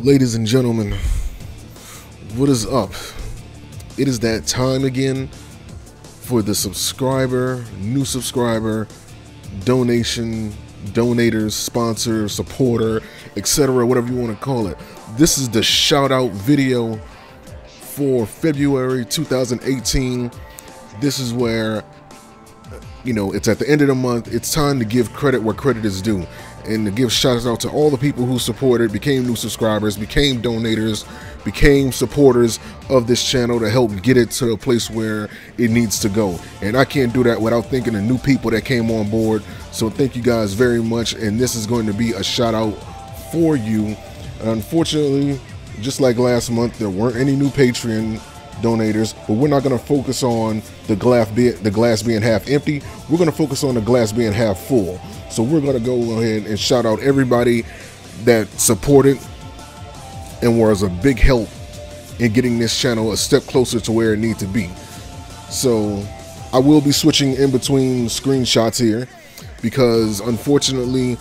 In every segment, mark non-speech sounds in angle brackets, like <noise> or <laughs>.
Ladies and gentlemen, what is up? It is that time again for the subscriber, new subscriber, donation, donators, sponsor, supporter, etc., whatever you want to call it. This is the shout out video for February 2018. This is where, you know, it's at the end of the month. It's time to give credit where credit is due and to give shout out to all the people who supported, became new subscribers, became donators, became supporters of this channel to help get it to a place where it needs to go. And I can't do that without thanking the new people that came on board. So thank you guys very much. And this is going to be a shout out for you. Unfortunately, just like last month, there weren't any new Patreon donators, but we're not going to focus on the glass, be, the glass being half empty. We're going to focus on the glass being half full. So we're going to go ahead and shout out everybody that supported and was a big help in getting this channel a step closer to where it needs to be. So I will be switching in between screenshots here because unfortunately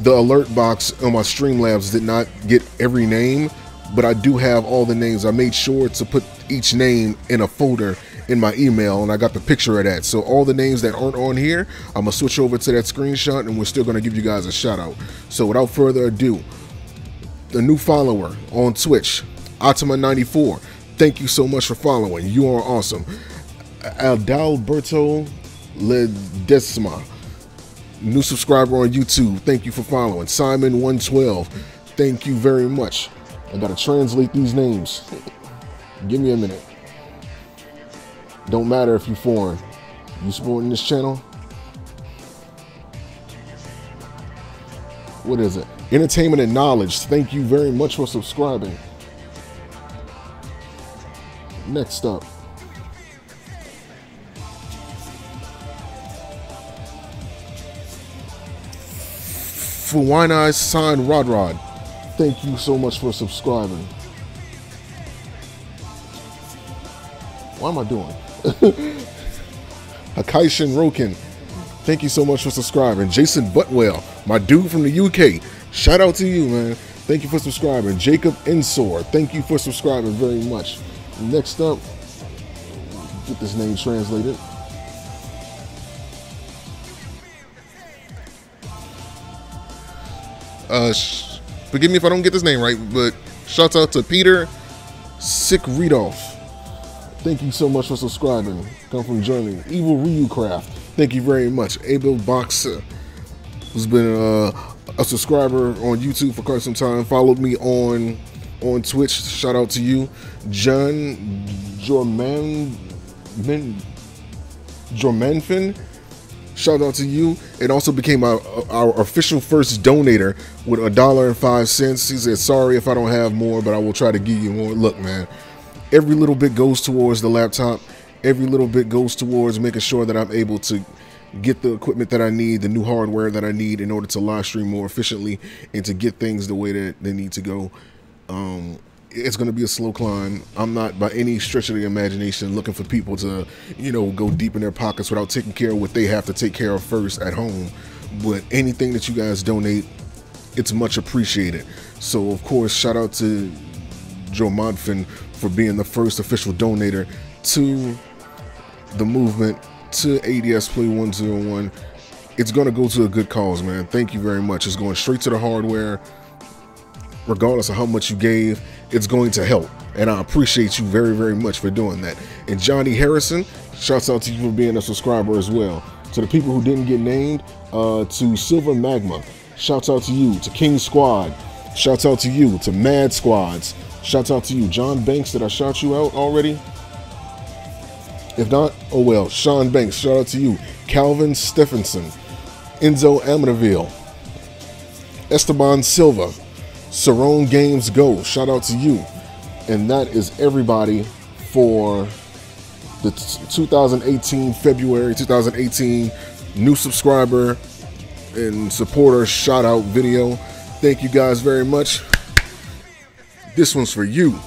the alert box on my Streamlabs did not get every name, but I do have all the names. I made sure to put each name in a folder in my email and I got the picture of that. So all the names that aren't on here, I'm gonna switch over to that screenshot and we're still gonna give you guys a shout out. So without further ado, the new follower on Twitch, Atama94. Thank you so much for following. You are awesome. Adalberto Ledesma, new subscriber on YouTube. Thank you for following. Simon112, thank you very much. I gotta translate these names. Give me a minute. Don't matter if you're foreign. You supporting this channel? What is it? Entertainment and knowledge. Thank you very much for subscribing. Next up. Fuwani Sign Rod Rod. Thank you so much for subscribing. What am I doing? <laughs> Hakaishin Rokin. Thank you so much for subscribing. Jason Butwell, my dude from the UK. Shout out to you, man. Thank you for subscribing. Jacob Ensor. Thank you for subscribing very much. Next up, get this name translated. Uh, forgive me if I don't get this name right, but shout out to Peter Sick. Thank you so much for subscribing. Come from Germany. Evil Ryu Craft. Thank you very much. Abel Boxer, who's been uh, a subscriber on YouTube for quite some time. Followed me on on Twitch. Shout out to you, John Jorman Jormanfin. Shout out to you. It also became our, our official first donator with a dollar and five cents. He said, "Sorry if I don't have more, but I will try to give you more." Look, man, every little bit goes towards the laptop. Every little bit goes towards making sure that I'm able to get the equipment that I need, the new hardware that I need in order to live stream more efficiently and to get things the way that they need to go. Um, it's going to be a slow climb. I'm not by any stretch of the imagination looking for people to, you know, go deep in their pockets without taking care of what they have to take care of first at home. But anything that you guys donate, it's much appreciated. So, of course, shout out to Joe Modfin for being the first official donator to the movement, to ADS Play 101. It's going to go to a good cause, man. Thank you very much. It's going straight to the hardware. Regardless of how much you gave, it's going to help. And I appreciate you very, very much for doing that. And Johnny Harrison, shouts out to you for being a subscriber as well. To the people who didn't get named, uh, to Silver Magma, shouts out to you. To King Squad, shouts out to you. To Mad Squads, shouts out to you. John Banks, did I shout you out already? If not, oh well. Sean Banks, shout out to you. Calvin Stephenson, Enzo Amityville, Esteban Silva, Sarone Games Go, shout out to you. And that is everybody for the 2018 February 2018 new subscriber and supporter shout out video. Thank you guys very much. This one's for you.